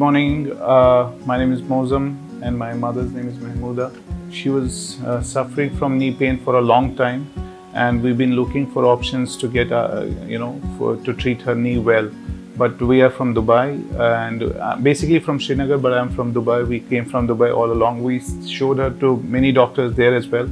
morning. Uh, my name is Mozam and my mother's name is Mahmouda. She was uh, suffering from knee pain for a long time and we've been looking for options to get, uh, you know, for, to treat her knee well. But we are from Dubai and uh, basically from Srinagar, but I'm from Dubai. We came from Dubai all along. We showed her to many doctors there as well.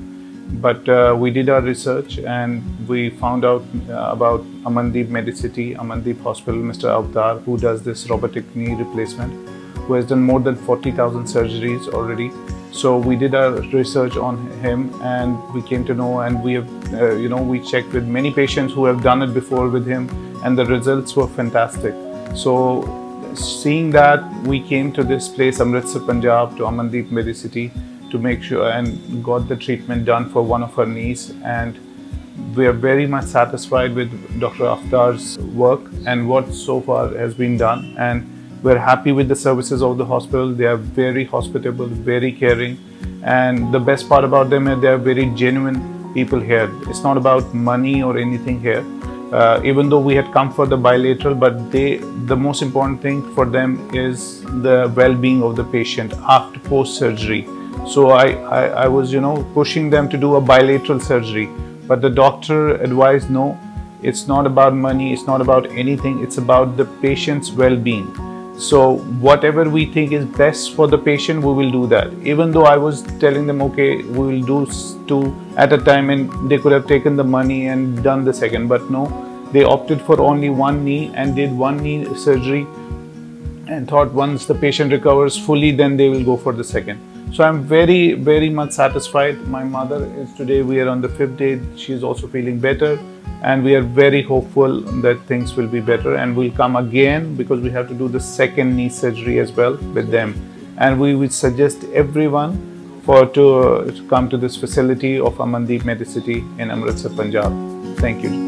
But uh, we did our research and we found out uh, about Amandeep Medicity, Amandeep Hospital, Mr. Avtar, who does this robotic knee replacement, who has done more than 40,000 surgeries already. So we did our research on him and we came to know and we have, uh, you know, we checked with many patients who have done it before with him and the results were fantastic. So seeing that, we came to this place, Amritsar, Punjab, to Amandeep Medicity to make sure and got the treatment done for one of her knees and we are very much satisfied with Dr. Avtar's work and what so far has been done and we're happy with the services of the hospital. They are very hospitable, very caring and the best part about them is they are very genuine people here. It's not about money or anything here. Uh, even though we had come for the bilateral, but they the most important thing for them is the well-being of the patient after post-surgery so I, I, I, was, you know, pushing them to do a bilateral surgery. But the doctor advised no, it's not about money, it's not about anything, it's about the patient's well being. So, whatever we think is best for the patient, we will do that. Even though I was telling them, okay, we will do two at a time, and they could have taken the money and done the second, but no, they opted for only one knee and did one knee surgery and thought once the patient recovers fully, then they will go for the second. So I'm very, very much satisfied. My mother is today, we are on the fifth day. She's also feeling better. And we are very hopeful that things will be better and we'll come again because we have to do the second knee surgery as well with them. And we would suggest everyone for to, uh, to come to this facility of Amandeep Medicity in Amritsar, Punjab. Thank you.